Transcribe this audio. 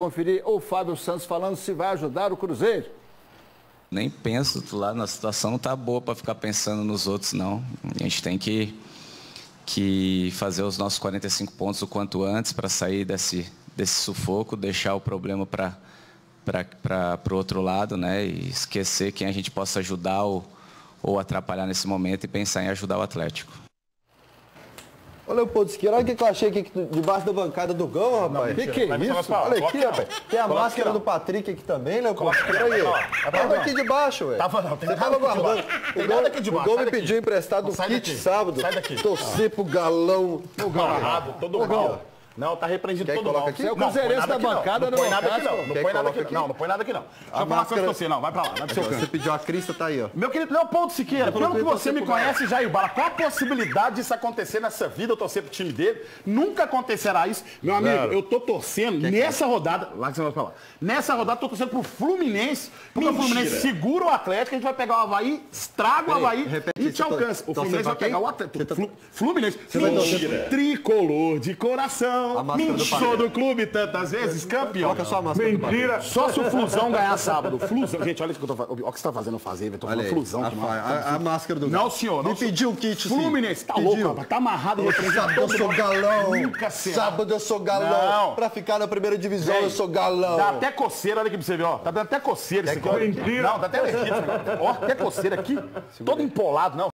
conferir o Fábio Santos falando se vai ajudar o Cruzeiro. Nem penso lá na situação não tá boa para ficar pensando nos outros não. A gente tem que que fazer os nossos 45 pontos o quanto antes para sair desse desse sufoco, deixar o problema para para o outro lado, né? E esquecer quem a gente possa ajudar ou, ou atrapalhar nesse momento e pensar em ajudar o Atlético. Ô, Leopoldo Siqueira, olha o que eu achei aqui debaixo da bancada do Gão, rapaz. Que que é isso? Olha aqui, rapaz. Tem a máscara do Patrick aqui também, Leopoldo Siqueira aí. Tava aqui debaixo, velho. Tava não, tem nada guardando. Tem O Gão- nada aqui debaixo, O Gão me pediu emprestado o kit sábado. Sai daqui. Torcer pro galão. Amarrado, todo mal. Não, tá repreendido todo mal. aqui? Não, É o cruzeirense põe nada da aqui, bancada não. Não põe nada aqui não. Não põe nada aqui não. Não, põe nada aqui não. Deixa eu falar com você, não. Vai pra lá, vai pro seu Você pediu a crista, tá aí, ó. Meu querido Leopoldo Siqueira, pelo que que você me conhece, Jair Bala, qual a possibilidade disso acontecer nessa vida, eu torcer pro time dele? Nunca acontecerá isso. Meu amigo, eu tô torcendo nessa rodada, lá que você vai falar, nessa rodada eu tô torcendo pro Fluminense, porque o Fluminense segura o Atlético, a gente vai pegar o Havaí, estraga o Peraí, Havaí e te tá- alcança. O Fluminense vai pegar o Atlético. Tá- Flu- Fluminense. torcer Mentira. Tricolor de coração. Mentira. Sou do clube tantas vezes, campeão. Mentira. Só se o Flusão ganhar sábado. Flusão. Gente, olha o que eu tô fazendo. Olha o que você tá fazendo eu fazer, velho. Tô falando. Flusão. A, máscara do Não, senhor. Não, Me pediu o kit. Fluminense, tá louco, rapaz. Tá amarrado, representa Sábado eu sou galão. Sábado eu sou galão. Pra ficar na primeira divisão eu sou galão. Dá até coceira, olha aqui pra você ver, ó. Tá dando até coceira aqui. ó. Não, dá até até coceira aqui. Todo empolado, não.